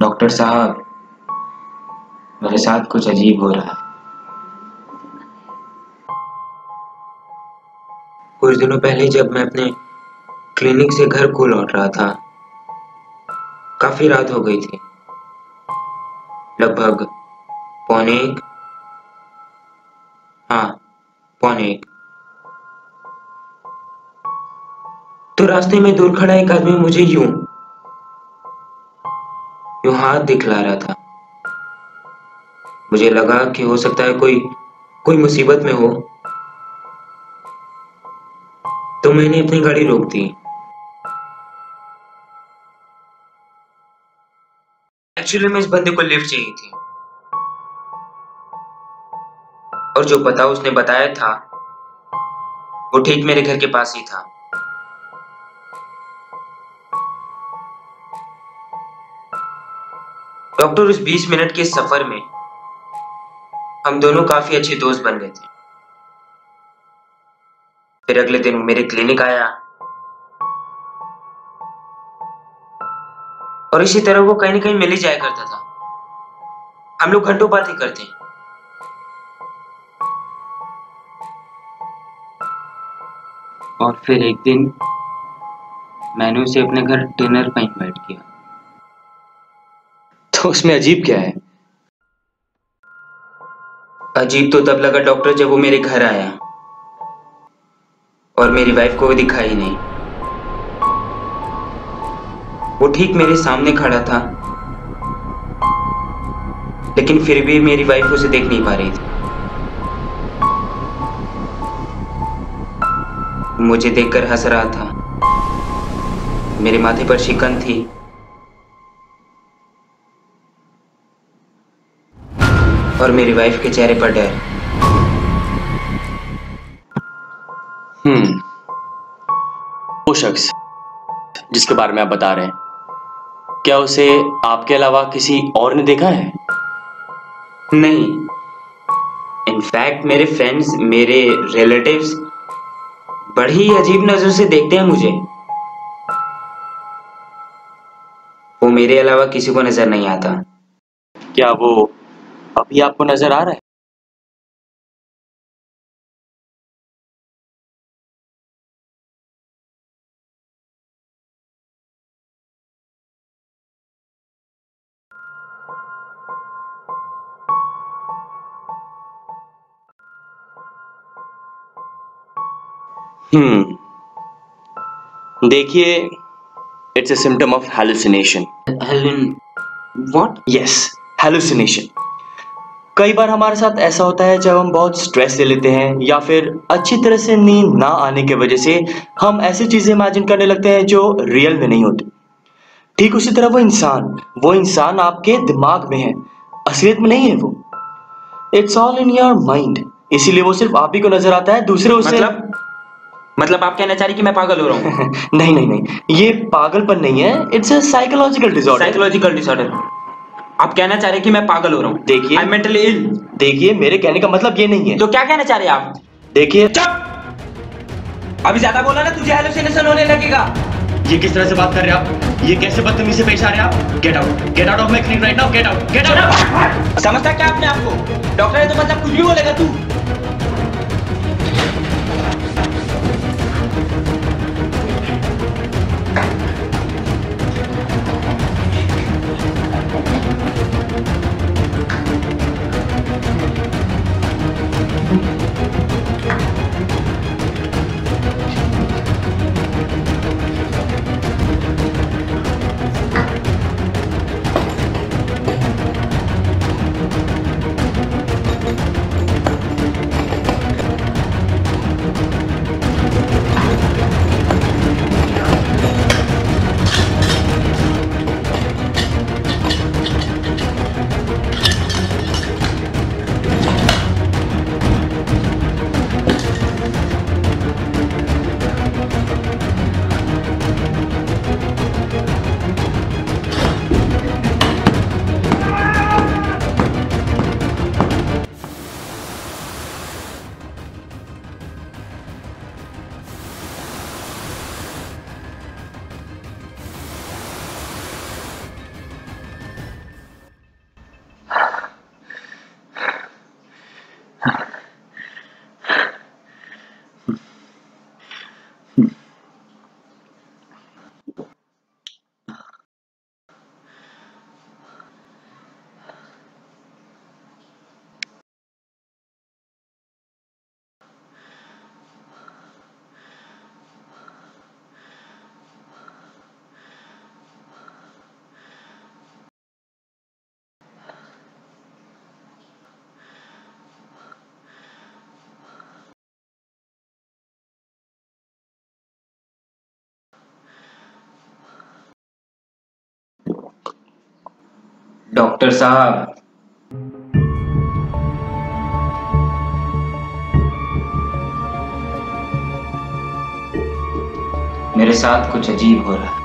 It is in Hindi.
डॉक्टर साहब, मेरे साथ कुछ अजीब हो रहा है। कुछ दिनों पहले जब मैं अपने क्लिनिक से घर को लौट रहा था, काफ़ी रात हो गई थी। लगभग पौने एक हाँ पौने एक। तो रास्ते में दूर खड़ा एक आदमी मुझे यूँ यूँ हाथ दिखला रहा था। मुझे लगा कि हो सकता है कोई कोई मुसीबत में हो। तो मैंने अपनी गाड़ी रोक दी। एक्चुअली में इस बंदे को लिफ्ट चाहिए थी। और जो पता उसने बताया था, वो ठीक मेरे घर के पास ही था। डॉक्टर उस 20 मिनट के सफ़र में हम दोनों काफ़ी अच्छे दोस्त बन गए थे। फिर अगले दिन मेरे क्लिनिक आया। और इसी तरह वो कहीं ना कहीं मिल ही जाया करता था। हम लोग घंटों बात ही। करते और फिर एक दिन मैंने उसे अपने घर डिनर पर इनवाइट किया। तो उसमें अजीब क्या है? अजीब तो तब लगा डॉक्टर जब वो मेरे घर आया। और मेरी वाइफ को वो दिखा ही नहीं। वो ठीक मेरे सामने खड़ा था। लेकिन फिर भी मेरी वाइफ उसे देख नहीं पा रही थी। मुझे देखकर हंस रहा था। मेरे माथे पर शिकन थी। और मेरी वाइफ के चेहरे पर डर। हम्म। वो शख्स जिसके बारे में आप बता रहे हैं क्या उसे आपके अलावा किसी और ने देखा है? नहीं। इनफैक्ट मेरे फ्रेंड्स मेरे रिलेटिव्स बड़ी अजीब नज़र से देखते हैं मुझे। वो मेरे अलावा किसी को नज़र नहीं आता। क्या वो अभी आपको नज़र आ रहा है? हम्म। देखिए it's a symptom of hallucination Helen what yes hallucination कई बार हमारे साथ ऐसा होता है जब हम बहुत स्ट्रेस ले लेते हैं या फिर अच्छी तरह से नींद ना आने की वजह से हम ऐसी चीज़ें इमेजिन करने लगते हैं जो रियल में नहीं होती। ठीक उसी तरह वो इंसान वो इंसान आपके दिमाग में है असलियत में नहीं है वो। It's all in your mind इसीलिए वो सिर्फ़ आप ही को नज़र आता है दूसरे उसे मतलब मतलब आप कहना चाह रही कि मैं पागल हो रहा हूँ? नहीं नहीं नहीं। ये पागलपन नहीं है it's a psychological disorder psychological disorder आप कहना चाह रहे कि मैं पागल हो रहा हूँ? देखिए। आई मेंटली इल देखिए मेरे कहने का मतलब ये नहीं है। तो क्या कहना चाह रहे आप? देखिए। चुप! अभी ज़्यादा बोला ना तुझे हेलुसिनेशन होने लगेगा। ये किस तरह से बात कर रहे हैं आप? ये कैसे बदतमीजी से पेश आ रहे हैं आप? Get out get out of my clinic right now get out get out समझता क्या आपने आपको? डॉक्टर है तो मतलब कुछ भी बोलेगा तू। डॉक्टर साहब। मेरे साथ कुछ अजीब हो रहा है।